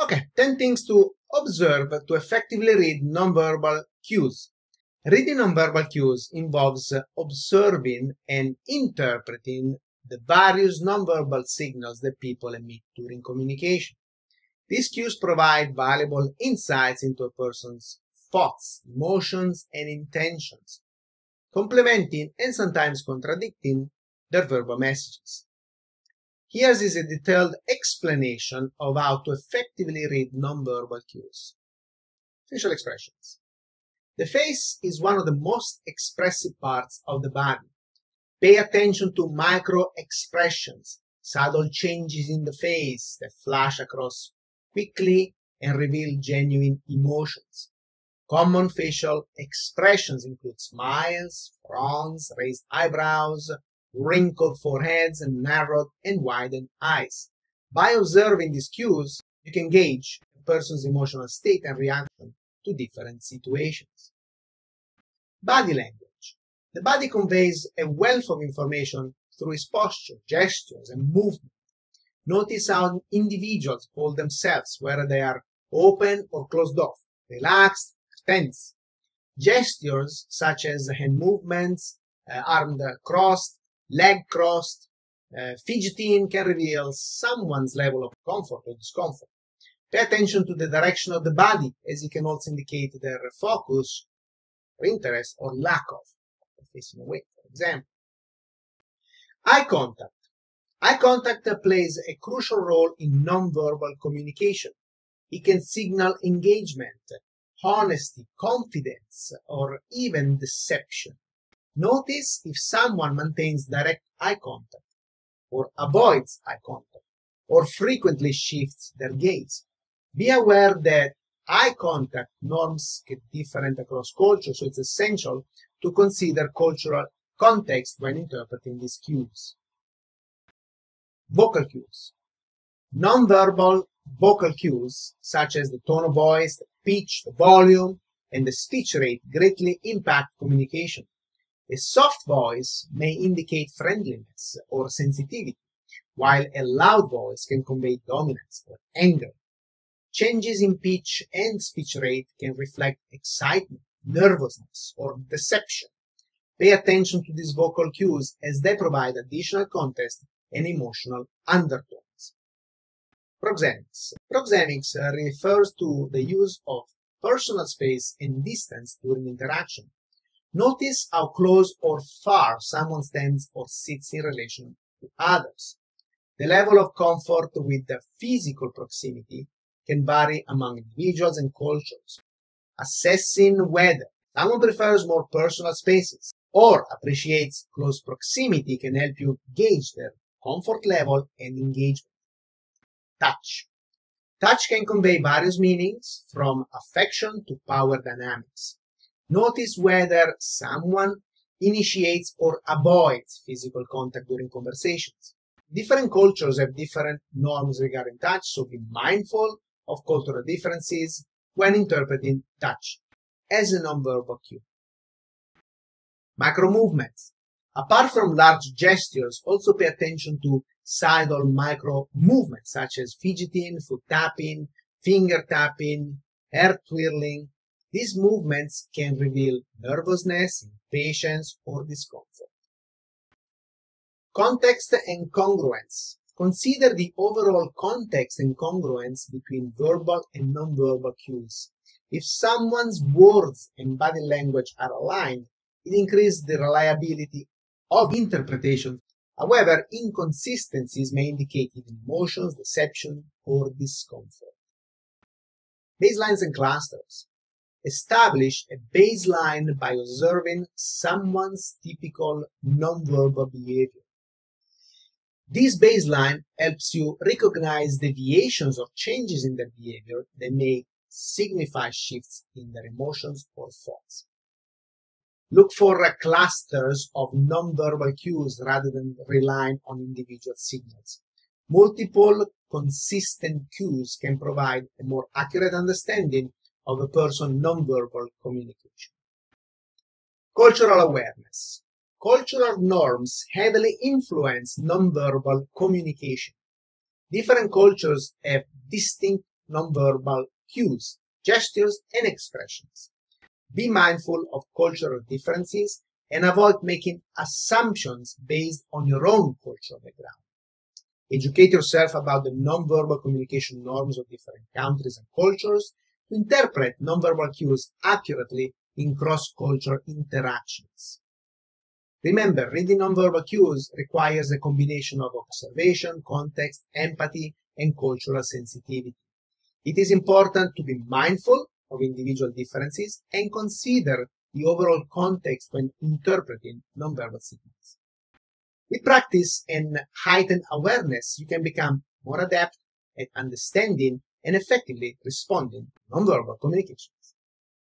Okay, 10 things to observe to effectively read nonverbal cues. Reading nonverbal cues involves observing and interpreting the various nonverbal signals that people emit during communication. These cues provide valuable insights into a person's thoughts, emotions, and intentions, complementing and sometimes contradicting their verbal messages. Here is a detailed explanation of how to effectively read nonverbal cues. Facial expressions. The face is one of the most expressive parts of the body. Pay attention to micro expressions, subtle changes in the face that flash across quickly and reveal genuine emotions. Common facial expressions include smiles, frowns, raised eyebrows, wrinkled foreheads, and narrowed and widened eyes. By observing these cues, you can gauge a person's emotional state and reaction to different situations. Body language. The body conveys a wealth of information through its posture, gestures, and movement. Notice how individuals hold themselves, whether they are open or closed off, relaxed, tense. Gestures such as hand movements, uh, arms crossed, leg crossed, uh, fidgeting can reveal someone's level of comfort or discomfort. Pay attention to the direction of the body as it can also indicate their focus or interest or lack of, facing away, for example. Eye contact. Eye contact plays a crucial role in nonverbal communication. It can signal engagement, honesty, confidence, or even deception. Notice if someone maintains direct eye contact, or avoids eye contact, or frequently shifts their gaze. Be aware that eye contact norms get different across cultures, so it's essential to consider cultural context when interpreting these cues. Vocal cues. Nonverbal vocal cues, such as the tone of voice, the pitch, the volume, and the speech rate greatly impact communication. A soft voice may indicate friendliness or sensitivity, while a loud voice can convey dominance or anger. Changes in pitch and speech rate can reflect excitement, nervousness, or deception. Pay attention to these vocal cues as they provide additional context and emotional undertones. Proxemics. Proxemics uh, refers to the use of personal space and distance during interaction Notice how close or far someone stands or sits in relation to others. The level of comfort with the physical proximity can vary among individuals and cultures. Assessing whether someone prefers more personal spaces or appreciates close proximity can help you gauge their comfort level and engagement. Touch. Touch can convey various meanings from affection to power dynamics. Notice whether someone initiates or avoids physical contact during conversations. Different cultures have different norms regarding touch, so be mindful of cultural differences when interpreting touch as a nonverbal cue. Micro movements. Apart from large gestures, also pay attention to subtle micro movements such as fidgeting, foot tapping, finger tapping, hair twirling, these movements can reveal nervousness, impatience, or discomfort. Context and congruence. Consider the overall context and congruence between verbal and nonverbal cues. If someone's words and body language are aligned, it increases the reliability of interpretation. However, inconsistencies may indicate emotions, deception, or discomfort. Baselines and clusters. Establish a baseline by observing someone's typical nonverbal behavior. This baseline helps you recognize deviations or changes in their behavior that may signify shifts in their emotions or thoughts. Look for clusters of nonverbal cues rather than relying on individual signals. Multiple consistent cues can provide a more accurate understanding of a person's nonverbal communication. Cultural awareness. Cultural norms heavily influence nonverbal communication. Different cultures have distinct nonverbal cues, gestures, and expressions. Be mindful of cultural differences and avoid making assumptions based on your own cultural background. Educate yourself about the nonverbal communication norms of different countries and cultures to interpret nonverbal cues accurately in cross-cultural interactions. Remember, reading nonverbal cues requires a combination of observation, context, empathy, and cultural sensitivity. It is important to be mindful of individual differences and consider the overall context when interpreting nonverbal signals. With practice and heightened awareness, you can become more adept at understanding and effectively responding to nonverbal communication.